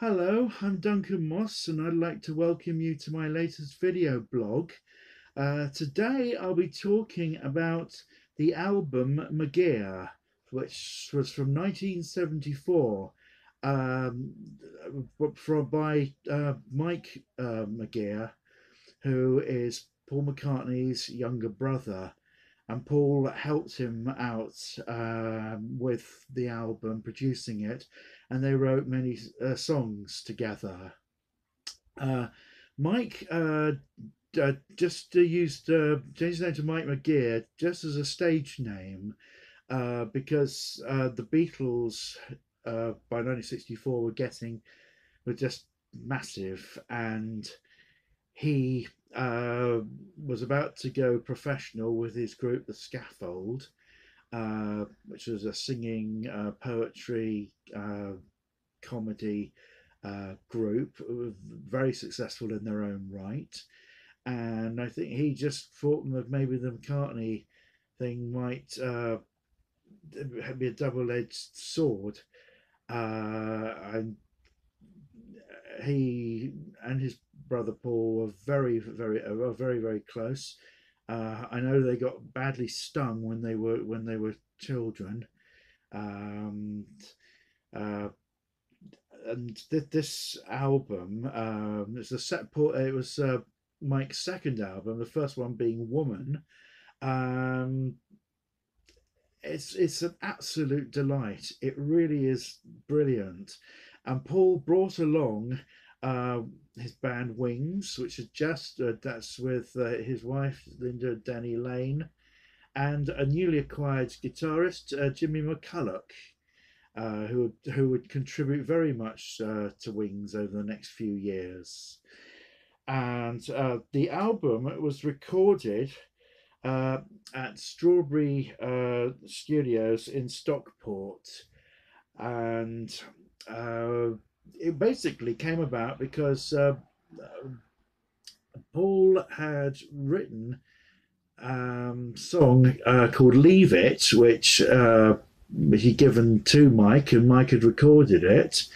Hello, I'm Duncan Moss and I'd like to welcome you to my latest video blog. Uh, today I'll be talking about the album McGear, which was from 1974 um, from, by uh, Mike uh, McGear, who is Paul McCartney's younger brother. And Paul helped him out um, with the album, producing it, and they wrote many uh, songs together. Uh, Mike uh, uh just used uh, changed his name to Mike McGear just as a stage name uh, because the Beatles by 1964 were getting were just massive and he uh, was about to go professional with his group the scaffold uh, which was a singing uh, poetry uh, comedy uh, group, very successful in their own right. And I think he just thought that maybe the McCartney thing might be a double-edged sword. and he and his brother Paul were very, very, were very, very close uh, I know they got badly stung when they were when they were children, um, uh, and th this album um, it's a set. It was uh, Mike's second album, the first one being Woman. Um, it's it's an absolute delight. It really is brilliant, and Paul brought along uh, his band Wings, which is just uh, that's with uh, his wife Linda Denny Laine, and a newly acquired guitarist uh, Jimmy McCulloch, uh, who who would contribute very much to Wings over the next few years. And the album was recorded at Strawberry Studios in Stockport, and it basically came about because uh, Paul had written um, song uh, called "Leave It," which uh, he given to Mike, and Mike had recorded it,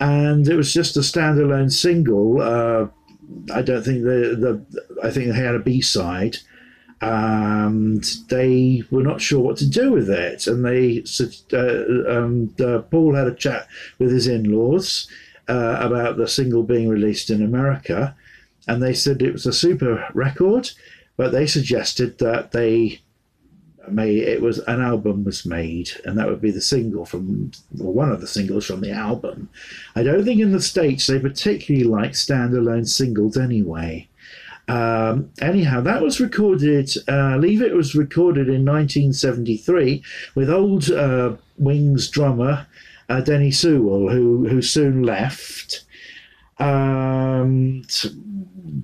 and it was just a standalone single. Uh, I don't think the the I think they had a B side, and they were not sure what to do with it. And they uh, um, Paul had a chat with his in-laws uh, about the single being released in America, and they said it was a super record, but they suggested that they may it was an album was made and that would be the single from or one of the singles from the album i don't think in the states they particularly like standalone singles anyway um, anyhow, that was recorded, uh, Leave It was recorded in 1973 with old uh, Wings drummer uh, Denny Seiwell, who, who soon left. And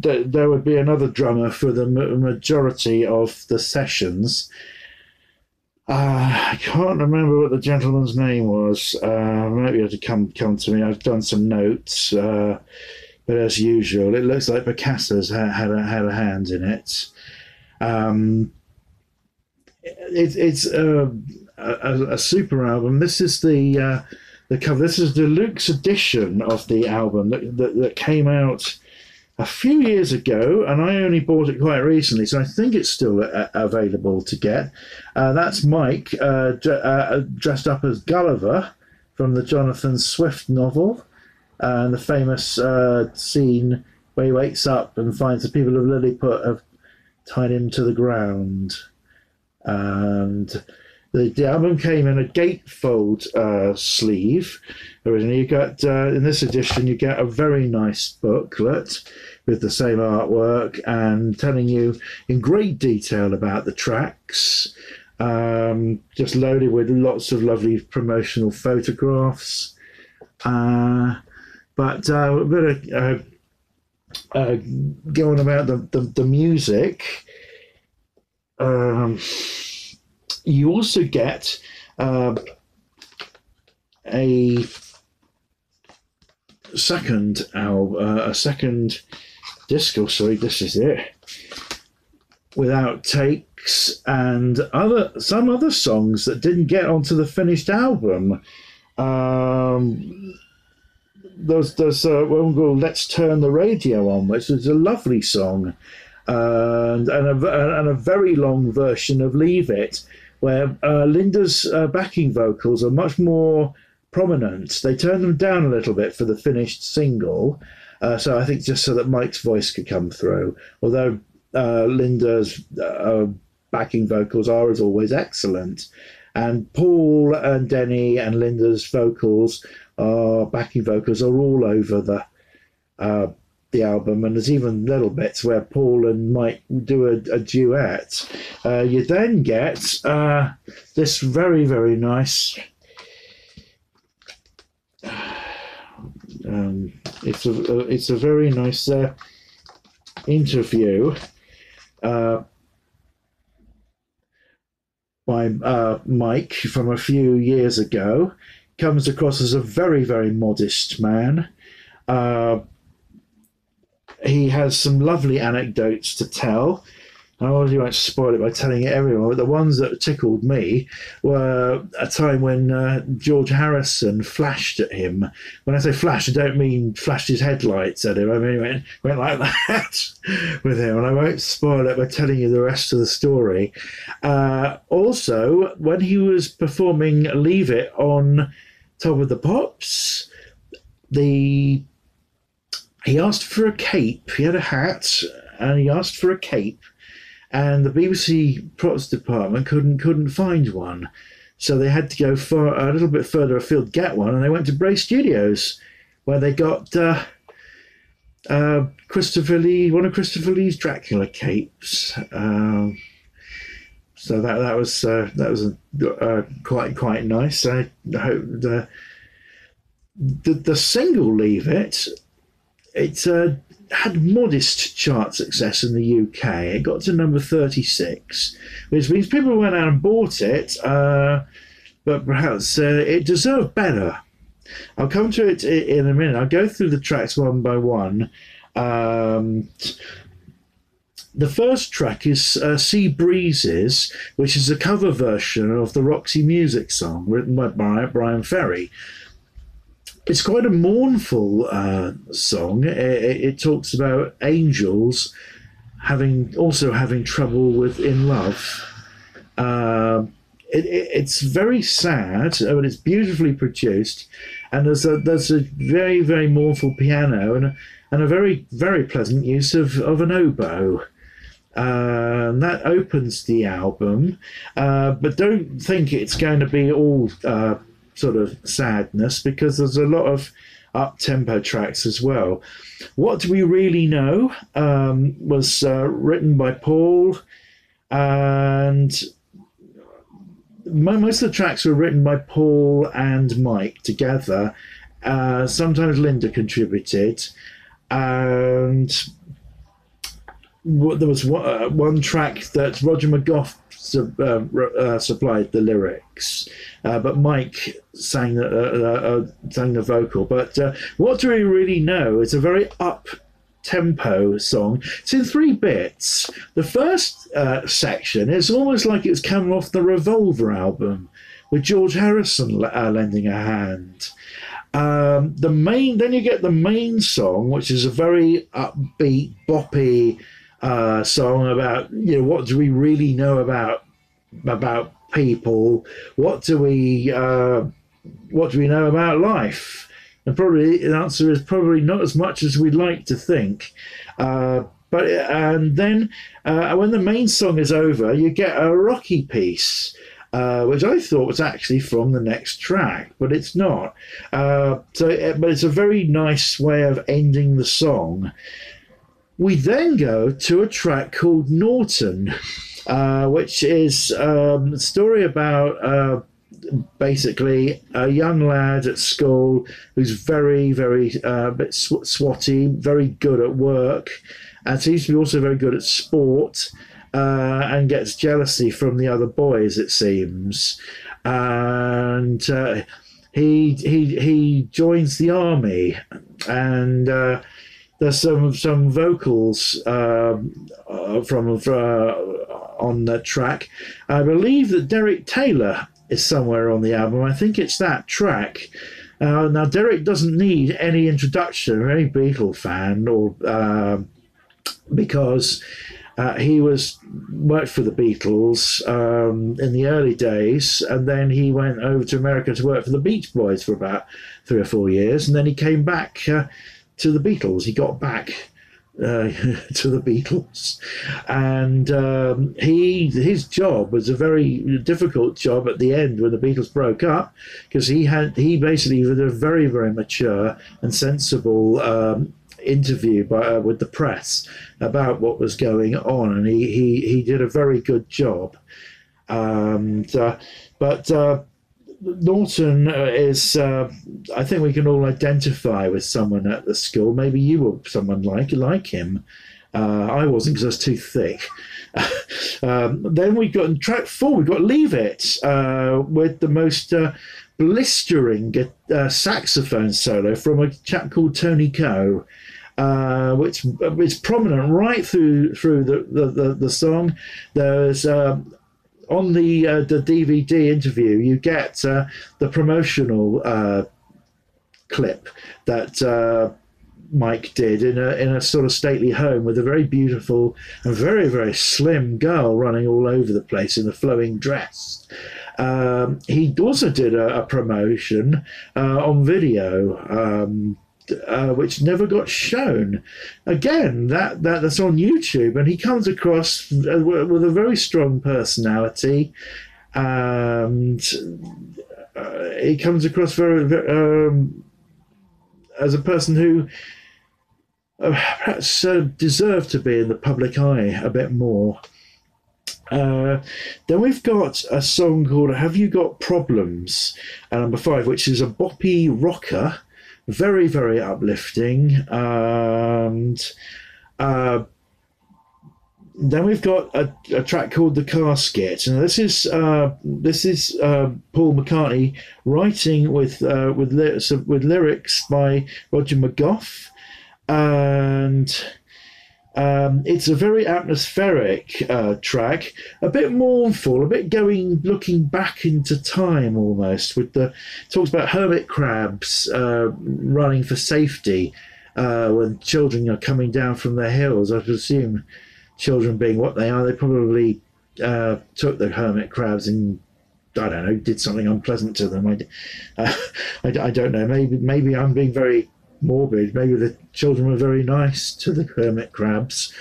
th- there would be another drummer for the majority of the sessions. Uh, I can't remember what the gentleman's name was. Uh, maybe you have to come come to me. I've done some notes. Uh, but as usual, it looks like Picasso's had, had, a, had a hand in it. Um, it it's a, a, a, super album. This is the uh, the cover. This is the deluxe edition of the album that, that, that came out a few years ago, and I only bought it quite recently, so I think it's still uh, available to get. Uh, that's Mike uh, uh, dressed up as Gulliver from the Jonathan Swift novel and the famous uh, scene where he wakes up and finds the people of Lilliput have tied him to the ground. And the, the album came in a gatefold uh, sleeve. Originally, you got uh, in this edition you get a very nice booklet with the same artwork and telling you in great detail about the tracks. Um, just loaded with lots of lovely promotional photographs. Uh, but uh, a bit of uh, uh, going about the, the, the music, um, you also get uh, a second album, a second disc. sorry, this is it. Without takes and other some other songs that didn't get onto the finished album. Um, there's there's uh, "Let's Turn the Radio On," which is a lovely song, and and a, and a very long version of "Leave It," where uh, Linda's uh, backing vocals are much more prominent. They turned them down a little bit for the finished single, uh, so I think just so that Mike's voice could come through. Although uh, Linda's uh, backing vocals are, as always, excellent. And Paul and Denny and Linda's vocals, are backing vocals, are all over the uh, the album, and there's even little bits where Paul and Mike do a, a duet. Uh, you then get uh, this very, very nice. Um, it's a it's a very nice uh, interview uh, by uh, Mike from a few years ago. Comes across as a very very modest man. Uh, he has some lovely anecdotes to tell. I obviously won't spoil it by telling it everyone, but the ones that tickled me were a time when uh, George Harrison flashed at him. When I say flash, I don't mean flashed his headlights at him. I mean, went, went like that with him. And I won't spoil it by telling you the rest of the story. Uh, also, when he was performing Leave It on Top of the Pops, the he asked for a cape. He had a hat and he asked for a cape, and the BBC props department couldn't couldn't find one, so they had to go far a little bit further afield get one, and they went to Bray Studios, where they got uh, uh, Christopher Lee one of Christopher Lee's Dracula capes. Um, so that that was uh, that was uh, quite quite nice. I hope the the, the single "Leave It" it's uh, had modest chart success in the UK. It got to number 36, which means people went out and bought it, uh, but perhaps uh, it deserved better. I'll come to it in a minute. I'll go through the tracks one by one. Um, the first track is uh, Sea Breezes, which is a cover version of the Roxy Music song written by Bryan Ferry it's quite a mournful uh, song. It, it, talks about angels having also having trouble with in love. Uh, it, it's very sad, but it's beautifully produced, and there's a there's a very very mournful piano and a, and a very very pleasant use of, of an oboe. Uh, and that opens the album, uh, but don't think it's going to be all uh, sort of sadness because there's a lot of up tempo tracks as well. What Do We Really Know um, was uh, written by Paul, and most of the tracks were written by Paul and Mike together. Uh, sometimes Linda contributed, and there was uh, one track that Roger McGough uh, uh, supplied the lyrics, uh, but Mike sang the, uh, sang the vocal. But what do we really know? It's a very up tempo song. It's in three bits. The first section is almost like it's come off the Revolver album, with George Harrison lending a hand. Um, the main, then you get the main song, which is a very upbeat, boppy uh, song about you know what do we really know about about people? What do we uh, what do we know about life? And probably the answer is probably not as much as we'd like to think. Uh, but and then uh, when the main song is over, you get a rocky piece. Uh, which I thought was actually from the next track, but it's not. Uh, so, but it's a very nice way of ending the song. We then go to a track called Norton, uh, which is um, a story about uh, basically a young lad at school who's very, very uh, bit sw- swatty, very good at work, and seems to be also very good at sport. Uh, and gets jealousy from the other boys, it seems, and uh, he he he joins the army, and uh, there's some some vocals um, uh, from uh, on that track. I believe that Derek Taylor is somewhere on the album. I think it's that track. Uh, now, Derek doesn't need any introduction any Beatle fan, or uh, because uh, he was worked for the Beatles um, in the early days, and then he went over to America to work for the Beach Boys for about three or four years, and then he came back uh, to the Beatles. He got back uh, to the Beatles, and um, he his job was a very difficult job at the end when the Beatles broke up because he had he basically was a very very mature and sensible. Um, interview by, uh, with the press about what was going on, and he he, he did a very good job. And uh, but uh, Norton uh, is, uh, I think we can all identify with someone at the school. Maybe you were someone like like him. Uh, I wasn't because I was too thick. um, then we got in track four. We got Leave It uh, with the most uh, blistering uh, saxophone solo from a chap called Tony Coe. Uh, which is prominent right through through the, the, the, the song. There's on the uh, the DVD interview, you get uh, the promotional uh, clip that uh, Mike did in a in a sort of stately home with a very beautiful and very very slim girl running all over the place in a flowing dress. Um, he also did a, a promotion uh, on video. Um, uh, which never got shown. Again, that, that that's on YouTube, and he comes across uh, with a very strong personality, and uh, he comes across very, very um, as a person who. Uh, perhaps uh, deserved to be in the public eye a bit more. Uh, then we've got a song called Have You Got Problems, number five, which is a boppy rocker very very uplifting. And uh, then we've got a, a, track called "The Casket," and this is uh, this is uh, Paul McCartney writing with uh, with with lyrics by Roger McGough, and um, it's a very atmospheric uh, track, a bit mournful, a bit going looking back into time almost. With the talks about hermit crabs uh, running for safety uh, when children are coming down from the hills. I presume children being what they are, they probably uh, took the hermit crabs and I don't know, did something unpleasant to them. I, uh, I, I, don't know. Maybe maybe I'm being very morbid. Maybe the children were very nice to the hermit crabs.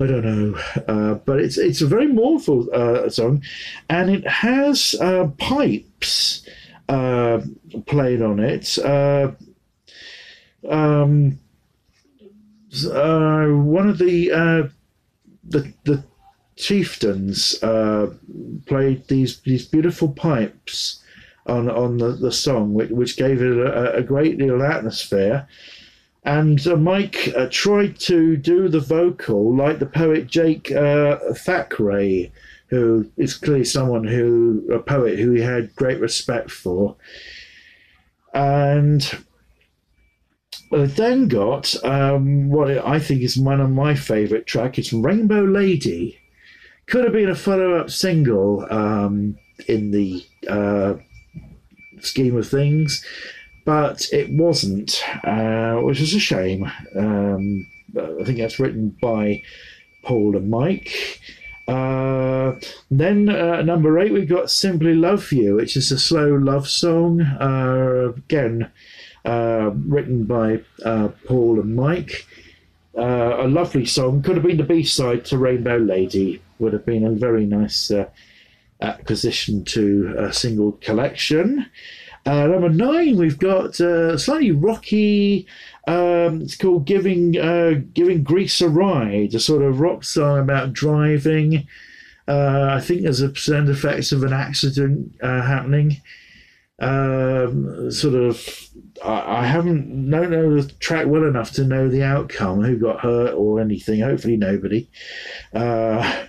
I don't know, uh, but it's it's a very mournful uh, song, and it has uh, pipes uh, played on it. Uh, um, uh, one of the the the chieftains played these these beautiful pipes on on the, the song, which, which gave it a, a great deal of atmosphere. And uh, Mike uh, tried to do the vocal like the poet Jake uh, Thackray, who is clearly someone who a poet who he had great respect for. And then got um, what I think is one of my favourite tracks. It's Rainbow Lady. Could have been a follow-up single um, in the uh, scheme of things, but it wasn't, uh, which is a shame. Um, I think that's written by Paul and Mike. Uh, then uh, number eight, we've got "Simply Love You," which is a slow love song. Uh, again, uh, written by uh, Paul and Mike. a lovely song. Could have been the B side to "Rainbow Lady." Would have been a very nice acquisition to a single collection. Uh, number nine, we've got uh, slightly rocky. Um, it's called "Giving uh, Giving Grease a Ride," a sort of rock song about driving. Uh, I think there's a sound effects of an accident uh, happening. Um, sort of, I, I haven't don't know the track well enough to know the outcome, who got hurt or anything. Hopefully, nobody. Uh,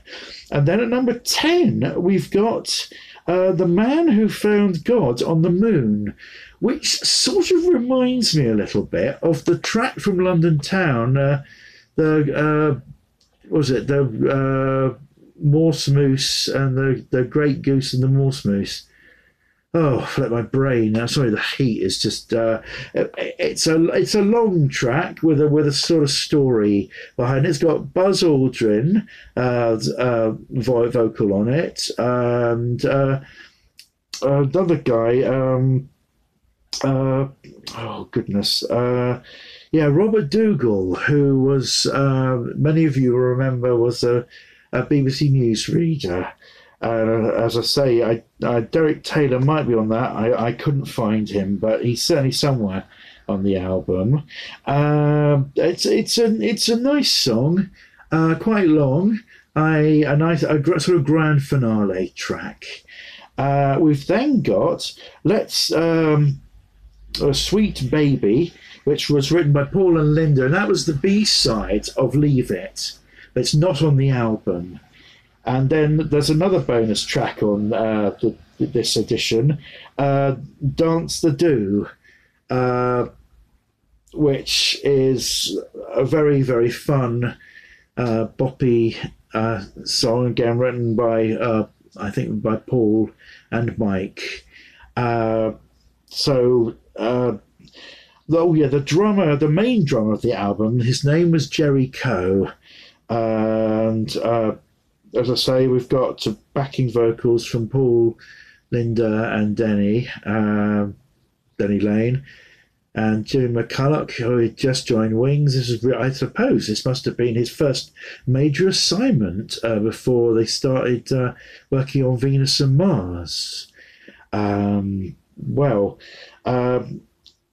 and then at number 10, we've got uh, The Man Who Found God on the Moon, which sort of reminds me a little bit of the track from London Town, uh, the, uh, was it, the uh, Morse Moose and the, the Great Goose and the Morse Moose. Oh, let my brain. Sorry, the heat is just. Uh, it, it's a it's a long track with a with a sort of story behind it. It's got Buzz Aldrin uh, uh, vocal on it, and uh, another guy. Um, uh, oh goodness. Uh, yeah, Robert Dougall, who was many of you remember was a, a BBC news reader. Uh, as I say, I, uh, Derek Taylor might be on that. I, I couldn't find him, but he's certainly somewhere on the album. Uh, it's it's a it's a nice song, uh, quite long. I a nice a sort of grand finale track. Uh, we've then got let's um, a sweet baby, which was written by Paul and Linda, and that was the B side of Leave It. It's not on the album. And then there's another bonus track on uh, the, this edition, uh, Dance the Do, uh, which is a very, very fun, uh, boppy uh, song, again written by, uh, I think, by Paul and Mike. so, oh yeah, the drummer, the main drummer of the album, his name was Jerry Coe. And as I say, we've got backing vocals from Paul, Linda, and Denny, um, Denny Laine, and Jimmy McCulloch, who had just joined Wings. This is, I suppose, this must have been his first major assignment uh, before they started uh, working on Venus and Mars. Um, well, um,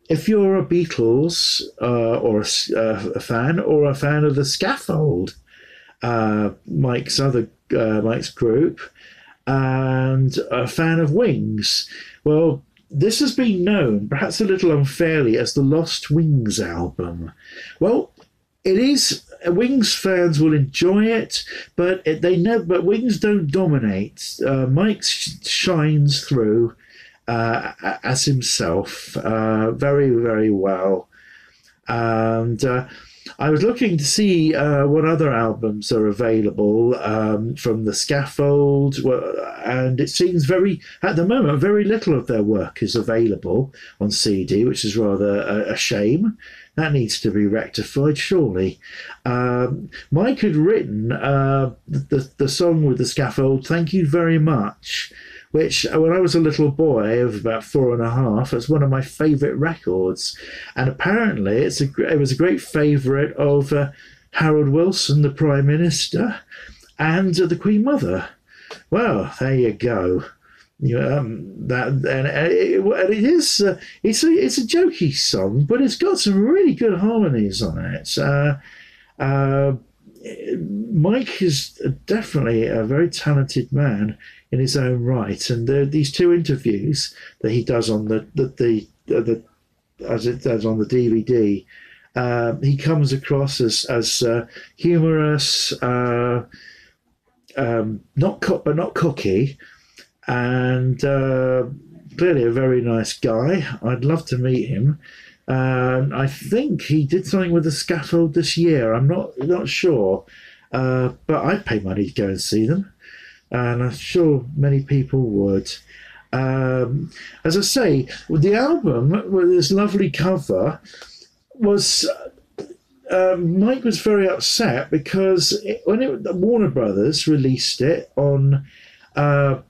if you're a Beatles uh, or a, uh, a, fan or a fan of the Scaffold, uh, Mike's other uh, Mike's group, and a fan of Wings. Well, this has been known, perhaps a little unfairly, as the Lost Wings album. Well, it is. Wings fans will enjoy it, but it, they never. But Wings don't dominate. Uh, Mike shines through uh, as himself uh, very, very well, and uh, I was looking to see uh, what other albums are available um, from the Scaffold, and it seems very, at the moment, very little of their work is available on CD, which is rather a, a shame. That needs to be rectified, surely. Um, Mike had written uh, the, the song with the Scaffold, Thank You Very Much which uh, when I was a little boy of about four and a half, it's one of my favourite records. And apparently, it's a it was a great favourite of uh, Harold Wilson, the Prime Minister, and uh, the Queen Mother. Well, there you go. You um, that and, it, and it is uh, it's a it's a jokey song, but it's got some really good harmonies on it. Mike is definitely a very talented man in his own right. And there, these two interviews that he does on the the, the, the as it does on the DVD, uh, he comes across as as uh, humorous, uh, um, not co- but not cocky, and uh, clearly a very nice guy. I'd love to meet him. Um, I think he did something with the scaffold this year. I'm not not sure, uh, but I'd pay money to go and see them and I'm sure many people would. Um, as I say, the album with this lovely cover was. Uh, Mike was very upset because it, when it, Warner Brothers released it on uh,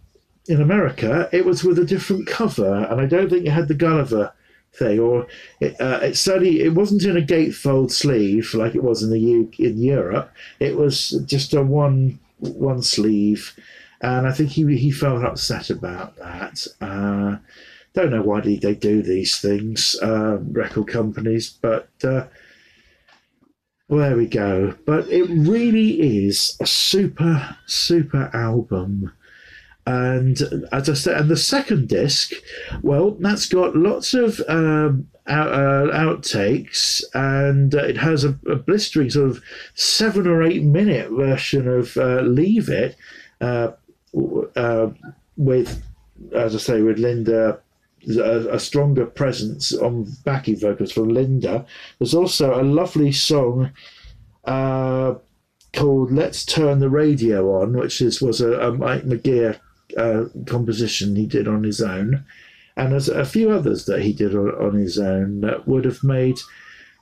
in America, it was with a different cover, and I don't think it had the Gulliver thing, or it, uh, it certainly it wasn't in a gatefold sleeve like it was in the U, in Europe. It was just a one one sleeve, and I think he he felt upset about that. Uh, don't know why they, they do these things, uh, record companies, but uh, well, there we go. But it really is a super super album. And as I said, and the second disc, well, that's got lots of um, out, uh, outtakes, and uh, it has a, a, blistering sort of seven or eight minute version of uh, "Leave It," uh, uh, with, as I say, with Linda. A, stronger presence on backing vocals from Linda. There's also a lovely song uh, called "Let's Turn the Radio On," which is was a, a Mike McGear uh, composition he did on his own, and there's a few others that he did on, on his own that would have made.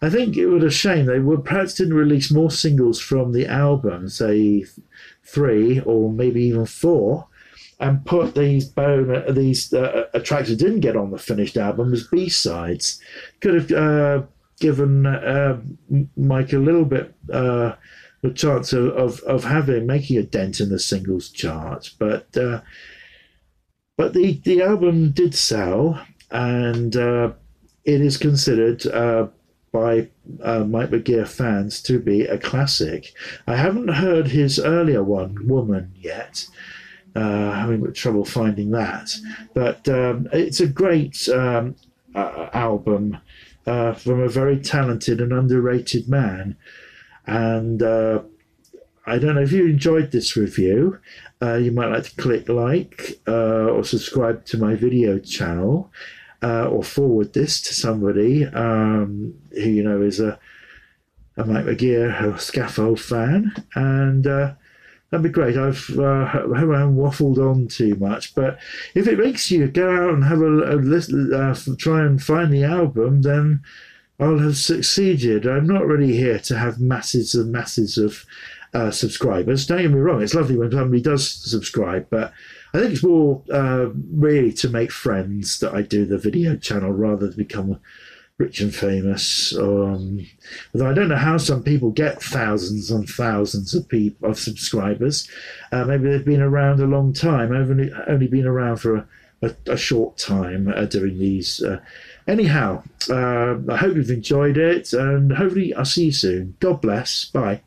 I think it would have shame they would perhaps didn't release more singles from the album, say three or maybe even four, and put these bone these uh, tracks that didn't get on the finished album as B sides. Could have uh, given uh, Mike a little bit uh, the chance of, of, of having making a dent in the singles chart, but uh, but the the album did sell, and uh, it is considered uh, by uh, Mike McGear fans to be a classic. I haven't heard his earlier one, Woman, yet. Uh, having trouble finding that, but um, it's a great um, album uh, from a very talented and underrated man. And uh, I don't know if you enjoyed this review. Uh, you might like to click like uh, or subscribe to my video channel uh, or forward this to somebody um, who you know is a, a Mike McGear or Scaffold fan. And uh, that'd be great. I've uh, haven't waffled on too much, but if it makes you go out and have a, a uh, try and find the album, then I'll have succeeded. I'm not really here to have masses and masses of uh, subscribers. Don't get me wrong; it's lovely when somebody does subscribe, but I think it's more uh, really to make friends that I do the video channel rather than become rich and famous. Um, although I don't know how some people get thousands and thousands of people of subscribers. Uh, maybe they've been around a long time. I've only, only been around for a, a, a short time uh, doing these. Anyhow, uh, I hope you've enjoyed it, and hopefully I'll see you soon. God bless. Bye.